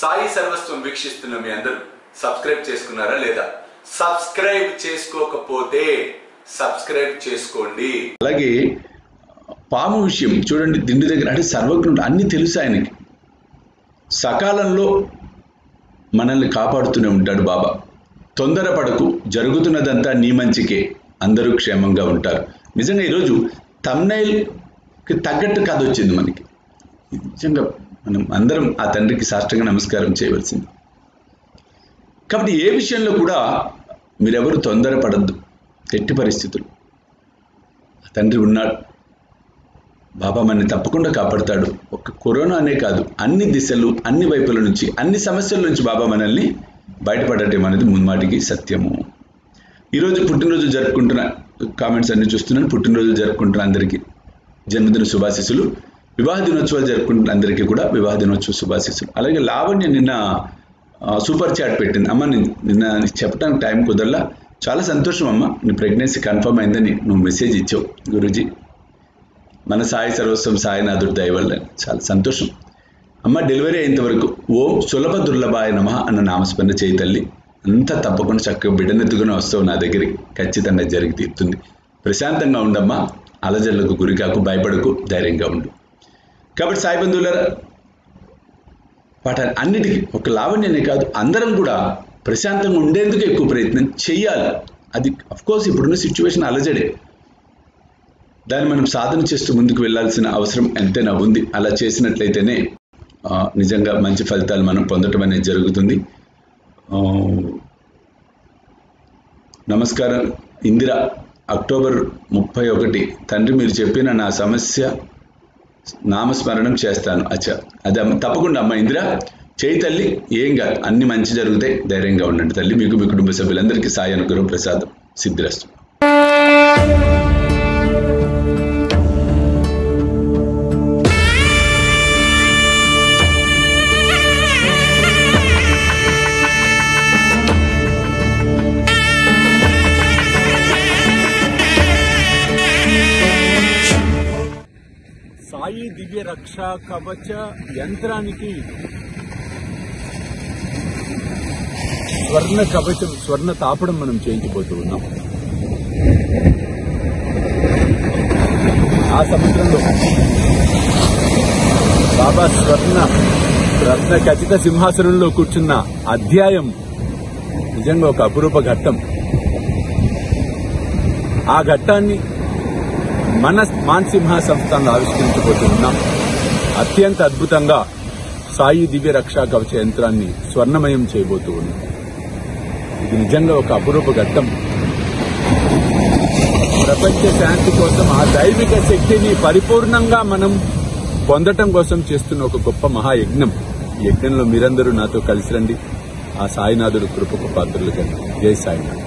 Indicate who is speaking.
Speaker 1: సాయి సర్వస్వం వీక్షిస్తున్న మీ అందరూ సబ్స్క్రైబ్ చేసుకున్నారా లేదా? సబ్స్క్రైబ్ చేసుకోకపోతే సబ్స్క్రైబ్ చేసుకోండి.
Speaker 2: అలాగే పాము విషయం చూడండి దిండి దగ్గర అంటే సర్వజ్ఞుడు అన్ని తెలుసు ఆయనకి. సకాలంలో మనల్ని కాపాడుతూనే ఉంటాడు బాబా. తొందరపడకు జరుగుతున్నదంతా నీ మంచికే. అందరూ క్షేమంగా ఉంటారు. నిజంగా ఈరోజు తమ్నైల్కి తగ్గట్టు కథ వచ్చింది మనకి. నిజంగా మనం అందరం ఆ తండ్రికి సాష్టంగా నమస్కారం చేయవలసింది. కాబట్టి ఏ విషయంలో కూడా మీరెవరు తొందరపడద్దు. ఎట్టి పరిస్థితులు. ఆ తండ్రి ఉన్నాడు. బాబా మనని తప్పకుండా కాపాడతాడు. ఒక కరోనా అనే కాదు. అన్ని దిశలు అన్ని వైపుల నుంచి అన్ని సమస్యల నుంచి బాబా మనల్ని బయటపడటం అనేది మున్మాటికి సత్యము. ఈరోజు పుట్టినరోజు జరుపుకుంటున్న కామెంట్స్ అన్ని చూస్తున్నాను. పుట్టినరోజు జరుపుకుంటున్న అందరికీ జన్మదిన శుభాశిస్సులు. వివాహ దినోత్సవాలు జరుపుకుంటున్న అందరికీ కూడా వివాహ దినోత్సవ శుభాశీస్సులు అలాగే లావణ్య నిన్న సూపర్ చాట్ పెట్టింది. అమ్మ నిన్న చెప్పడానికి టైం కుదరలా. చాలా సంతోషం అమ్మ. నీ ప్రెగ్నెన్సీ కన్ఫర్మ్ అయిందని నువ్వు మెసేజ్ ఇచ్చావు గురూజీ. మన సాయి సర్వస్వం సాయినాథుడి దయవల్ల చాలా సంతోషం. అమ్మ డెలివరీ అయ్యేంత వరకు ఓం సులభ దుర్లభాయ నమ అన్న నామస్మరణ చేయి తల్లి. అంతా తప్పకుండా చక్కగా బిడ్డనెత్తుకుని వస్తావు నా దగ్గరికి ఖచ్చితంగా జరిగి తీరుతుంది. ప్రశాంతంగా ఉండమ్మా. అలజల్లకు గురికాకు భయపడకు ధైర్యంగా ఉండు. కాబట్టి సాయి బంధువులారా వాటి అన్నిటికీ ఒక లావణ్యనే కాదు అందరం కూడా ప్రశాంతంగా ఉండేందుకు ఎక్కువ ప్రయత్నం చేయాలి అది అఫ్కోర్స్ ఇప్పుడున్న సిచ్యువేషన్ అలజడే. దాన్ని మనం సాధన చేస్తూ ముందుకు వెళ్ళాల్సిన అవసరం ఎంతైనా ఉంది. అలా చేసినట్లయితేనే నిజంగా మంచి ఫలితాలు మనం పొందటం అనేది జరుగుతుంది. నమస్కారం. ఇందిర అక్టోబర్ ముప్పై ఒకటి. తండ్రి మీరు చెప్పిన నా సమస్య నామస్మరణం చేస్తాను. అచ్చా. అదే అమ్మ తప్పకుండా అమ్మ ఇందిర. చేయి తల్లి ఏం కాదు. అన్ని మంచి జరుగుతాయి ధైర్యంగా ఉండండి తల్లి. మీకు మీ కుటుంబ సభ్యులందరికీ సాయి అనుగ్రహం ప్రసాదం సిద్ధిరస్తు.
Speaker 3: సాయి దివ్య రక్ష కవచ యంత్రానికి స్వర్ణ కవచం స్వర్ణ తాపడం మనం చేయించిపోతూ ఉన్నాం. ఆ సముద్రంలో బాబా స్వర్ణ రత్న ఖచ్చిత సింహాసనంలో కూర్చున్న అధ్యాయం నిజంగా ఒక అపురూప ఘట్టం. ఆ ఘట్టాన్ని మన మాన్సింహ సంస్థను ఆవిష్కరించబోతున్నాం అత్యంత అద్భుతంగా సాయి దివ్య రక్షా కవచ యంత్రాన్ని స్వర్ణమయం చేయబోతూ ఉన్నాం ఇది నిజంగా ఒక అపురూప ఘట్టం. ప్రపంచ శాంతి కోసం ఆ దైవిక శక్తిని పరిపూర్ణంగా మనం పొందటం కోసం చేస్తున్న ఒక గొప్ప మహాయజ్ఞం. యజ్ఞంలో మీరందరూ నాతో కలిసి రండి ఆ సాయినాథుడు కృపకు పాత్రలు కండి జై సాయినాథ్.